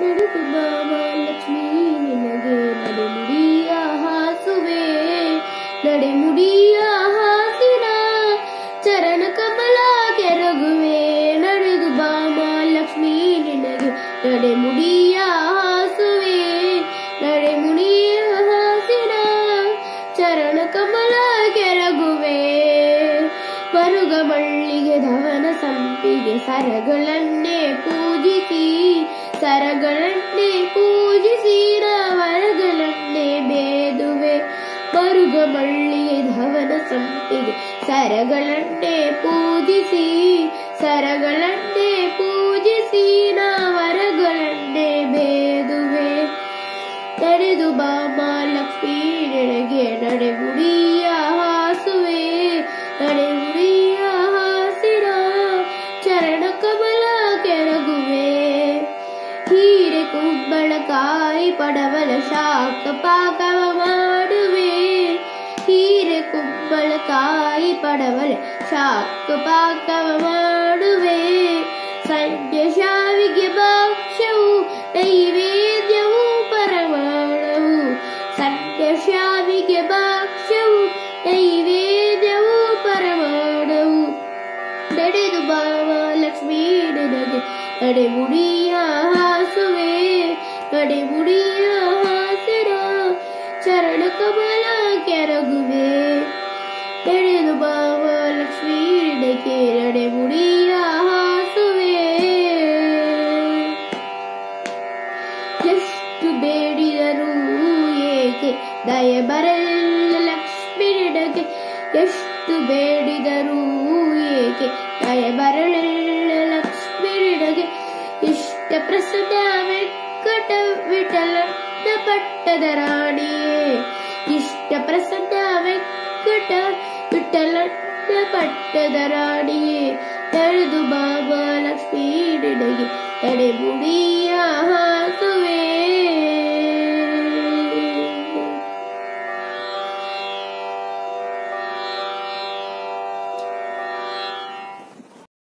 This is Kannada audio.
ನಡೆದು ಮಹಾಲಕ್ಷ್ಮಿ ನಿನಗೆ ನಡೆಮುಡಿಯ ಹಾಸುವೆ. ನಡೆಮುಡಿಯ ಹಾಸಿನ ಚರಣ ಕಮಲ ಕೆರಗುವೆ. ನಡೆದು ಮಹಾಲಕ್ಷ್ಮಿ, ನಿನಗೆ ನಡೆಮುಡಿಯ ಹಾಸುವೆ. ನಡೆಮುಡಿಯ ಹಾಸಿನ ಚರಣ ಕಮಲ ಕೆರಗುವೆ. ಮರುಗ ಮಳ್ಳಿಗೆ ಧವನ ಸಂಪಿಗೆ ಸರಗಳನ್ನೇ ಪೂಜಿಸಿ ಮಳ್ಳಿಗೆ ಧವನ ಸಂಪಿಗೆ ಸರಗಳನ್ನೇ ಪೂಜಿಸಿ ಸರಗಳನ್ನೇ ಪೂಜಿಸಿ ವರಗಳನ್ನೇ ಬೇದುವೆ. ನಡೆದು ಬಾಮ ಲಕ್ಷ್ಮೀ ನಿನಗೆ ನಡೆಗುಡಿಯ ಹಾಸುವೆ. ನಡೆಗುಡಿಯ ಹಾಸಿನ ಚರಣ ಕಮಲ ಕೆರಗುವೆ. ಹೀರೆ ಕುಂಬಳಕಾಯಿ ಪಡವಲ ಶಾಖ ಪಾಕವ ಕುಂಬಳಕಾಯಿ ಪಡವಲೆ ಶಾಕು ಪಾಕವ ಮಾಡುವೆ. ಸಂಜೆ ಶಾವಿಗೆ ಭಕ್ಷ್ಯವು ನೈವೇದ್ಯವು ಪರಮಾಣವು. ಸಂಜೆ ಶಾವಿಗೆ ಭಕ್ಷ್ಯವು ನೈವೇದ್ಯವು ಪರಮಾಣವು. ನಡೆದು ಬಾವ ಲಕ್ಷ್ಮೀ ನಿನಗೆ ನಡೆಮುಡಿಯ ಹಾಸುವೆ. ನಡೆಮುಡಿಯ ಹಾಸಿರ ಚರಣ ಕಮಲ ಕೆರಗುವೆ. ನಡೆದು ಬಾವ ಲಕ್ಷ್ಮೀ ಕೇರಡೆ ಮುಡಿಯ ಹಾಸುವೆ. ಎಷ್ಟು ಬೇಡಿದರೂ ಏಕೆ ದಯ ಬರಲ್ಲ ಲಕ್ಷ್ಮಿ ಎಷ್ಟು ಬೇಡಿದರೂ ಏಕೆ ದಯ ಬರಲಿಲ್ಲ ಲಕ್ಷ್ಮಿ ಇಷ್ಟ ಪ್ರಸನ್ನ ವೆಂಕಟ ವಿಠಲ ಪಟ್ಟದ ರಾಣಿಯೇ. ಇಷ್ಟ ಪ್ರಸನ್ನ ವೆಂಕಟ ಪಟ್ಟದ ರಾಣಿಯೇ ನಡೆದು ಬಾಬಾ ಲಕ್ಷ್ಮೀ ನಿನಗೆ ನಡೆಮುಡಿಯ